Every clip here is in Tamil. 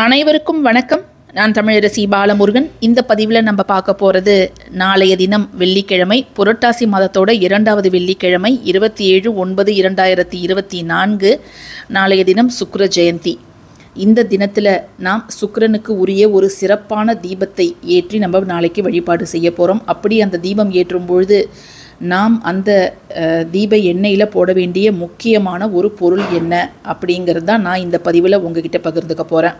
அனைவருக்கும் வணக்கம். நான் தமிழரசி பாலமுருகன். இந்த பதிவில் நம்ம பார்க்க போகிறது நாளைய தினம் வெள்ளிக்கிழமை புரட்டாசி மாதத்தோட இரண்டாவது வெள்ளிக்கிழமை இருபத்தி ஏழு ஒன்பது இரண்டாயிரத்தி இருபத்தி நான்கு நாளைய தினம் சுக்கர ஜெயந்தி. இந்த தினத்தில் நாம் சுக்கரனுக்கு உரிய ஒரு சிறப்பான தீபத்தை ஏற்றி நம்ம நாளைக்கு வழிபாடு செய்ய போகிறோம் அப்படி அந்த தீபம் ஏற்றும் பொழுது நாம் அந்த தீப எண்ணெயில் போட வேண்டிய முக்கியமான ஒரு பொருள் என்ன அப்படிங்கிறது தான் நான் இந்த பதிவில் உங்ககிட்ட பகிர்ந்துக்க போகிறேன்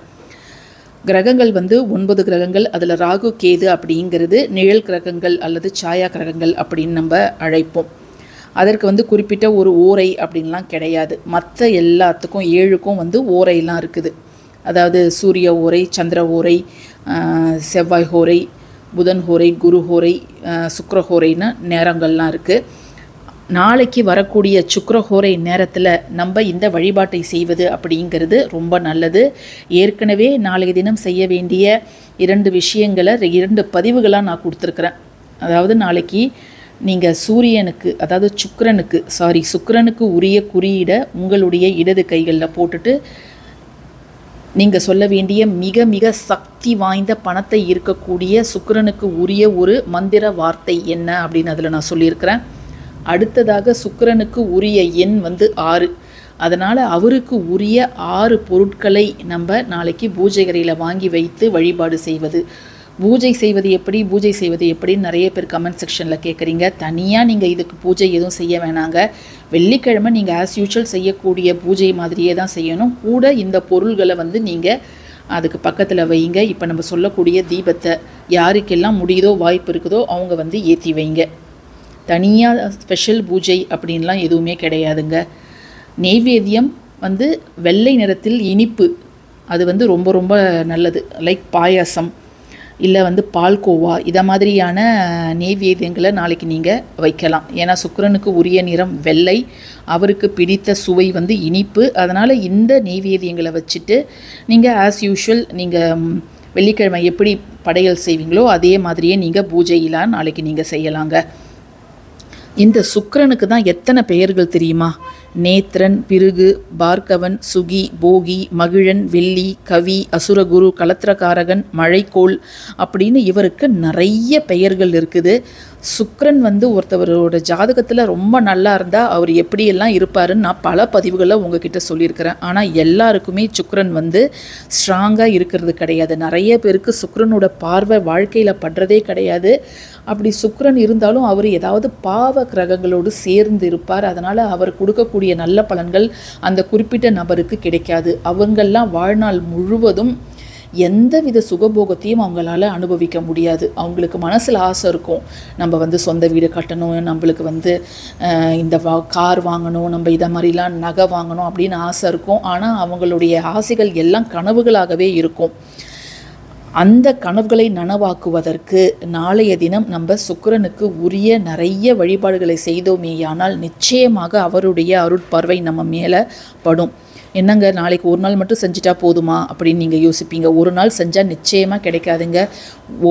கிரகங்கள் வந்து ஒன்பது கிரகங்கள் அதில் ராகு கேது அப்படிங்கிறது நிழல் கிரகங்கள் அல்லது சாயா கிரகங்கள் அப்படின்னு நம்ம அழைப்போம். அதற்கு வந்து குறிப்பிட்ட ஒரு ஓரை அப்படின்லாம் கிடையாது. மற்ற எல்லாத்துக்கும் ஏழுக்கும் வந்து ஓரைலாம் இருக்குது. அதாவது சூரிய ஓரை சந்திர ஓரை செவ்வாய் ஹோரை புதன் ஹோரை குரு ஹோரை சுக்கர ஹோரைன்னு நேரங்கள்லாம் இருக்குது நாளைக்கு வரக்கூடிய சுக்கரஹோரை நேரத்தில் நம்ம இந்த வழிபாட்டை செய்வது அப்படிங்கிறது ரொம்ப நல்லது. ஏற்கனவே நாளைய தினம் செய்ய வேண்டிய இரண்டு விஷயங்களை இரண்டு பதிவுகளாக நான் கொடுத்துருக்குறேன். அதாவது நாளைக்கு நீங்கள் சூரியனுக்கு அதாவது சுக்கரனுக்கு சாரி சுக்கிரனுக்கு உரிய குறியீடை உங்களுடைய இடது கைகளில் போட்டுட்டு நீங்கள் சொல்ல வேண்டிய மிக மிக சக்தி வாய்ந்த பணத்தை இருக்கக்கூடிய சுக்கரனுக்கு உரிய ஒரு மந்திர வார்த்தை என்ன அப்படின்னு அதில் நான் சொல்லியிருக்கிறேன். அடுத்ததாக சுக்கிரனுக்கு உரிய எண் வந்து ஆறு. அதனால் அவருக்கு உரிய ஆறு பொருட்களை நம்ம நாளைக்கு பூஜை கரையில் வாங்கி வைத்து வழிபாடு செய்வது. பூஜை செய்வது எப்படி பூஜை செய்வது எப்படி நிறைய பேர் கமெண்ட் செக்ஷனில் கேட்குறீங்க தனியாக நீங்கள் இதுக்கு பூஜை எதுவும் செய்ய வேணாங்க. வெள்ளிக்கிழமை நீங்கள் ஆஸ் யூஷுவல் செய்யக்கூடிய பூஜை மாதிரியே தான் செய்யணும். கூட இந்த பொருள்களை வந்து நீங்கள் அதுக்கு பக்கத்தில் வைங்க. இப்போ நம்ம சொல்லக்கூடிய தீபத்தை யாருக்கெல்லாம் முடியுதோ வாய்ப்பு இருக்குதோ அவங்க வந்து ஏற்றி வைங்க. தனியாக ஸ்பெஷல் பூஜை அப்படின்லாம் எதுவுமே கிடையாதுங்க. நெய்வேத்தியம் வந்து வெள்ளை நிறத்தில் இனிப்பு. அது வந்து ரொம்ப ரொம்ப நல்லது. லைக் பாயாசம். இல்லை வந்து பால்கோவா இதை மாதிரியான நெய்வேத்தியங்களை நாளைக்கு நீங்கள் வைக்கலாம். ஏன்னா சுக்கரனுக்கு உரிய நிறம் வெள்ளை. அவருக்கு பிடித்த சுவை வந்து இனிப்பு. அதனால் இந்த நெய்வேத்தியங்களை வச்சுட்டு நீங்கள் ஆஸ் யூஷுவல் நீங்கள் வெள்ளிக்கிழமை எப்படி படையல் செய்வீங்களோ அதே மாதிரியே நீங்கள் பூஜையெல்லாம் நாளைக்கு நீங்கள் செய்யலாங்க. இந்த சுக்கரனுக்கு தான் எத்தனை பெயர்கள் தெரியுமா? நேத்ரன் பிருகு பார்கவன் சுகி போகி மகிழன் வெள்ளி கவி அசுரகுரு கலத்திரகாரகன் மழைக்கோள் அப்படின்னு இவருக்கு நிறைய பெயர்கள் இருக்குது. சுக்ரன் வந்து ஒருத்தவரோட ஜாதகத்தில் ரொம்ப நல்லா இருந்தால் அவர் எப்படியெல்லாம் இருப்பாருன்னு நான் பல பதிவுகளில் உங்ககிட்ட சொல்லியிருக்கிறேன். ஆனால் எல்லாருக்குமே சுக்ரன் வந்து ஸ்ட்ராங்காக இருக்கிறது கிடையாது. நிறைய பேருக்கு சுக்ரனோட பார்வை வாழ்க்கையில் படுறதே கிடையாது. அப்படி சுக்ரன் இருந்தாலும் அவர் ஏதாவது பாவ கிரகங்களோடு சேர்ந்து இருப்பார். அதனால் அவர் கொடுக்கக்கூடிய நல்ல பலன்கள் அந்த குறிப்பிட்ட நபருக்கு கிடைக்காது. அவங்கெல்லாம் வாழ்நாள் முழுவதும் எந்தவித சுகபோகத்தையும் அவங்களால அனுபவிக்க முடியாது. அவங்களுக்கு மனசில் ஆசை இருக்கும். நம்ம வந்து சொந்த வீடு கட்டணும் நம்மளுக்கு வந்து இந்த வா கார் வாங்கணும் நம்ம இதை மாதிரிலாம் நகை வாங்கணும் அப்படின்னு ஆசை இருக்கும். ஆனால் அவங்களுடைய ஆசைகள் எல்லாம் கனவுகளாகவே இருக்கும். அந்த கனவுகளை நனவாக்குவதற்கு நாளைய தினம் நம்ம சுக்கரனுக்கு உரிய நிறைய வழிபாடுகளை செய்தோமேயானால் நிச்சயமாக அவருடைய அருட்பார்வை நம்ம மேலே படும். என்னங்க நாளைக்கு ஒரு நாள் மட்டும் செஞ்சுட்டா போதுமா? அப்படின்னு நீங்கள் யோசிப்பீங்க. ஒரு நாள் செஞ்சால் நிச்சயமாக கிடைக்காதுங்க.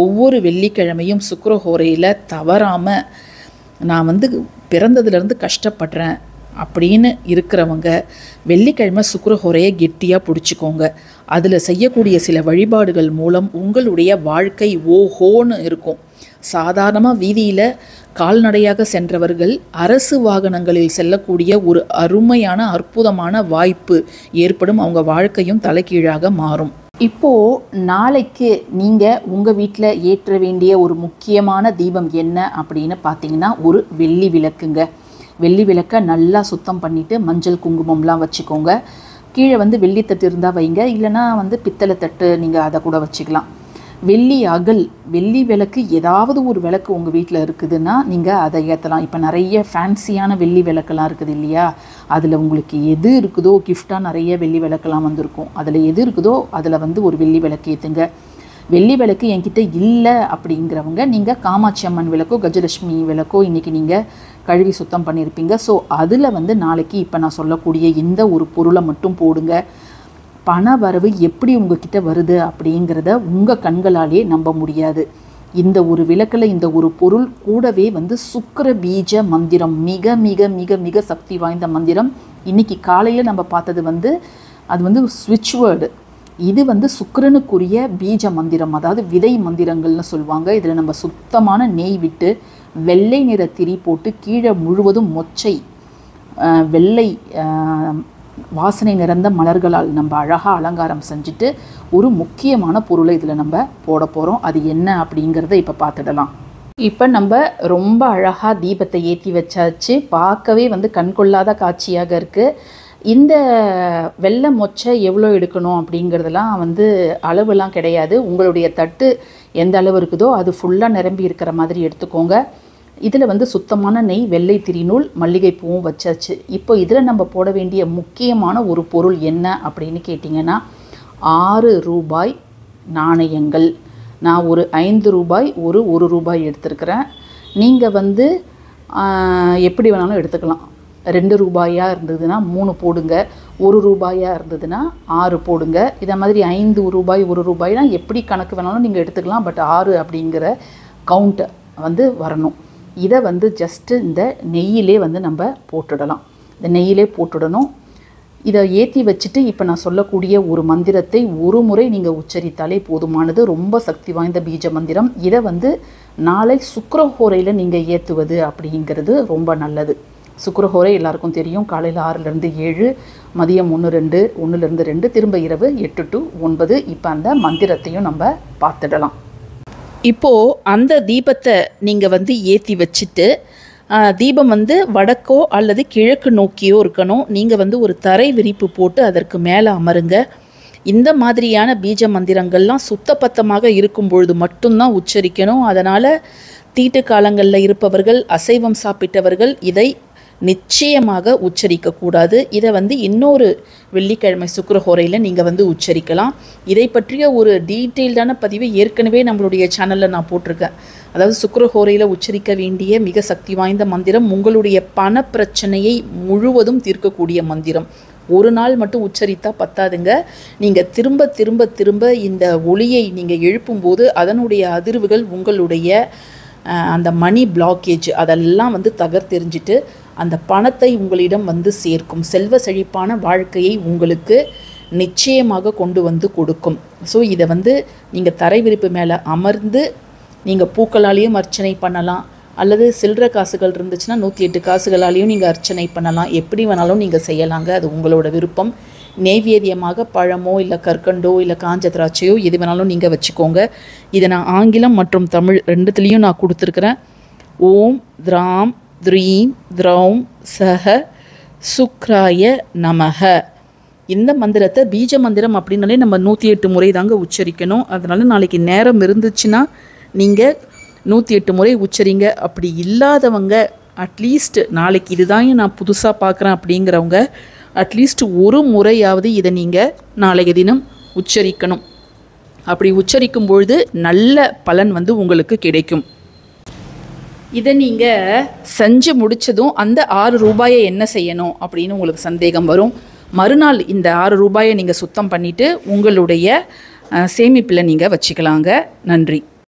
ஒவ்வொரு வெள்ளிக்கிழமையும் சுக்கரஹோரையில் தவறாமல் நான் வந்து பிறந்ததுலேருந்து கஷ்டப்படுறேன் அப்படின்னு இருக்கிறவங்க வெள்ளிக்கிழமை சுக்கரஹோரையை கெட்டியாக பிடிச்சிக்கோங்க. அதில் செய்யக்கூடிய சில வழிபாடுகள் மூலம் உங்களுடைய வாழ்க்கை ஓஹோன்னு இருக்கும். சாதாரணமாக வீதியில் கால்நடையாக சென்றவர்கள் அரசு வாகனங்களில் செல்லக்கூடிய ஒரு அருமையான அற்புதமான வாய்ப்பு ஏற்படும். அவங்க வாழ்க்கையும் தலைகீழாக மாறும். இப்போ நாளைக்கு நீங்கள் உங்கள் வீட்டில் ஏற்ற வேண்டிய ஒரு முக்கியமான தீபம் என்ன அப்படின்னு பார்த்தீங்கன்னா ஒரு வெள்ளி விளக்குங்க. வெள்ளி விளக்கை நல்லா சுத்தம் பண்ணிவிட்டு மஞ்சள் குங்குமம்லாம் வச்சுக்கோங்க. கீழே வந்து வெள்ளி தட்டு இருந்தால் வைங்க. இல்லைன்னா வந்து பித்தளை தட்டு நீங்கள் அதை கூட வச்சுக்கலாம். வெள்ளி அகல் வெள்ளி விளக்கு ஏதாவது ஒரு விளக்கு உங்கள் வீட்டில் இருக்குதுன்னா நீங்கள் அதை ஏற்றலாம் இப்போ நிறைய ஃபேன்சியான வெள்ளி விளக்கெல்லாம் இருக்குது இல்லையா? அதில் உங்களுக்கு எது இருக்குதோ கிஃப்டாக நிறைய வெள்ளி விளக்கெல்லாம் வந்திருக்கும். அதில் எது இருக்குதோ அதில் வந்து ஒரு வெள்ளி விளக்கு ஏற்றுங்க வெள்ளி விளக்கு என்கிட்ட இல்லை அப்படிங்கிறவங்க நீங்கள் காமாட்சி அம்மன் விளக்கோ கஜலட்சுமி விளக்கோ இன்றைக்கி நீங்கள் கழுவி சுத்தம் பண்ணியிருப்பீங்க ஸோ அதில் வந்து நாளைக்கு இப்போ நான் சொல்லக்கூடிய இந்த ஒரு பொருளை மட்டும் போடுங்க. பண வரவு எப்படி உங்ககிட்ட வருது அப்படிங்கிறத உங்கள் கண்களாலே நம்ப முடியாது. இந்த ஒரு விளக்கில் இந்த ஒரு பொருள் கூடவே வந்து சுக்கர பீஜ மந்திரம் மிக மிக மிக மிக சக்தி வாய்ந்த மந்திரம். இன்னைக்கு காலையில் நம்ம பார்த்தது வந்து அது வந்து ஸ்விட்ச் வேர்டு இது வந்து சுக்கரனுக்குரிய பீஜ மந்திரம் அதாவது விதை மந்திரங்கள்னு சொல்லுவாங்க. இதில் நம்ம சுத்தமான நெய் விட்டு வெள்ளை நிற திரி போட்டு கீழே முழுவதும் மொச்சை வெள்ளை வாசனை நிறைந்த மலர்களால் நம்ம அழகாக அலங்காரம் செஞ்சுட்டு ஒரு முக்கியமான பொருளை இதில் நம்ம போட போகிறோம் அது என்ன அப்படிங்கிறத இப்போ பார்த்துடலாம். இப்போ நம்ம ரொம்ப அழகாக தீபத்தை ஏற்றி வச்சாச்சு. பார்க்கவே வந்து கண்கொள்ளாத காட்சியாக இருக்குது இந்த வெள்ளை மொச்சை எவ்வளோ எடுக்கணும் அப்படிங்கிறதெல்லாம் வந்து அளவுலாம் கிடையாது. உங்களுடைய தட்டு எந்த அளவு இருக்குதோ அது ஃபுல்லாக நிரம்பி இருக்கிற மாதிரி எடுத்துக்கோங்க. இதில் வந்து சுத்தமான நெய் வெள்ளை திரிநூல் மல்லிகைப்பூவும் வச்சாச்சு. இப்போ இதில் நம்ம போட வேண்டிய முக்கியமான ஒரு பொருள் என்ன அப்படின்னு கேட்டிங்கன்னா ஆறு ரூபாய் நாணயங்கள். நான் ஒரு ஐந்து ரூபாய் ஒரு ஒரு ரூபாய் எடுத்திருக்கிறேன். நீங்கள் வந்து எப்படி வேணாலும் எடுத்துக்கலாம். ரெண்டு ரூபாயாக இருந்ததுன்னா மூணு போடுங்க. ஒரு ரூபாயாக இருந்ததுன்னா ஆறு போடுங்க. இதை மாதிரி ஐந்து ரூபாய் ஒரு ரூபாய்னா எப்படி கணக்கு வேணாலும் நீங்கள் எடுத்துக்கலாம். பட் ஆறு அப்படிங்கிற கவுண்ட்டை வந்து வரணும். இதை வந்து ஜஸ்ட்டு இந்த நெய்யிலே வந்து நம்ம போட்டுடலாம். இந்த நெய்யிலே போட்டுடணும். இதை ஏற்றி வச்சுட்டு இப்போ நான் சொல்லக்கூடிய ஒரு மந்திரத்தை ஒரு முறை நீங்கள் உச்சரித்தாலே போதுமானது. ரொம்ப சக்தி வாய்ந்த பீஜ மந்திரம். இதை வந்து நாளை சுக்கரஹோரையில் நீங்கள் ஏற்றுவது அப்படிங்கிறது ரொம்ப நல்லது. சுக்கரஹோரை எல்லாருக்கும் தெரியும். காலையில் ஆறுலேருந்து ஏழு மதியம் ஒன்று ரெண்டு ஒன்றுலேருந்து ரெண்டு திரும்ப இரவு எட்டு டு ஒன்பது. இப்போ அந்த மந்திரத்தையும் நம்ம பார்த்துடலாம். இப்போது அந்த தீபத்தை நீங்கள் வந்து ஏற்றி வச்சுட்டு தீபம் வந்து வடக்கோ அல்லது கிழக்கு நோக்கியோ இருக்கணும். நீங்கள் வந்து ஒரு தரை விரிப்பு போட்டு அதற்கு மேலே அமருங்க. இந்த மாதிரியான பீஜ மந்திரங்கள்லாம் சுத்தபத்தமாக இருக்கும் பொழுது மட்டும்தான் உச்சரிக்கணும். அதனால் தீட்டு காலங்களில் இருப்பவர்கள் அசைவம் சாப்பிட்டவர்கள் இதை நிச்சயமாக உச்சரிக்கக்கூடாது. இதை வந்து இன்னொரு வெள்ளிக்கிழமை சுக்கரஹோரையில் நீங்கள் வந்து உச்சரிக்கலாம். இதை பற்றிய ஒரு டீட்டெயில்டான பதிவை ஏற்கனவே நம்மளுடைய சேனலில் நான் போட்டிருக்கேன். அதாவது சுக்கரஹோரையில் உச்சரிக்க வேண்டிய மிக சக்தி வாய்ந்த மந்திரம் உங்களுடைய பண பிரச்சனையை முழுவதும் தீர்க்கக்கூடிய மந்திரம். ஒரு நாள் மட்டும் உச்சரித்தா பத்தாதுங்க. நீங்கள் திரும்ப திரும்ப திரும்ப இந்த ஒளியை நீங்கள் எழுப்பும்போது அதனுடைய அதிர்வுகள் உங்களுடைய அந்த மணி பிளாக்கேஜ் அதெல்லாம் வந்து தகர்த்தெறிஞ்சிட்டு அந்த பணத்தை உங்களிடம் வந்து சேர்க்கும் செல்வ செழிப்பான வாழ்க்கையை உங்களுக்கு நிச்சயமாக கொண்டு வந்து கொடுக்கும். ஸோ இதை வந்து நீங்கள் தரை விரிப்பு மேலே அமர்ந்து நீங்கள் பூக்களாலேயும் அர்ச்சனை பண்ணலாம். அல்லது சில்லற காசுகள் இருந்துச்சுன்னா நூற்றி எட்டு காசுகளாலேயும் நீங்கள் அர்ச்சனை பண்ணலாம். எப்படி வேணாலும் நீங்கள் செய்யலாங்க. அது உங்களோட விருப்பம். நெய்வேதியமாக பழமோ இல்லை கற்கண்டோ இல்லை காஞ்ச திராட்சையோ எது வேணாலும் நீங்கள் வச்சுக்கோங்க. இதை நான் ஆங்கிலம் மற்றும் தமிழ் ரெண்டுத்துலேயும் நான் கொடுத்துருக்குறேன். ஓம் திராம் த்ரீம் த்ரௌம் சஹ சுக்ராய நமக இந்த மந்திரத்தை பீஜ மந்திரம் அப்படின்னாலே நம்ம நூற்றி எட்டு முறை தாங்க உச்சரிக்கணும். அதனால் நாளைக்கு நேரம் இருந்துச்சுன்னா நீங்கள் நூற்றி எட்டு முறை உச்சரிங்க. அப்படி இல்லாதவங்க அட்லீஸ்ட் நாளைக்கு இதுதான் நான் புதுசாக பார்க்குறேன் அப்படிங்கிறவங்க அட்லீஸ்ட் ஒரு முறையாவது இதை நீங்கள் நாளைய தினம் உச்சரிக்கணும். அப்படி உச்சரிக்கும் பொழுது நல்ல பலன் வந்து உங்களுக்கு கிடைக்கும். இதை நீங்கள் செஞ்சு முடிச்சதும் அந்த ஆறு ரூபாயை என்ன செய்யணும் அப்படின்னு உங்களுக்கு சந்தேகம் வரும். மறுநாள் இந்த ஆறு ரூபாயை நீங்கள் சுத்தம் பண்ணிவிட்டு உங்களுடைய சேமிப்பில் நீங்கள் வச்சுக்கலாங்க. நன்றி.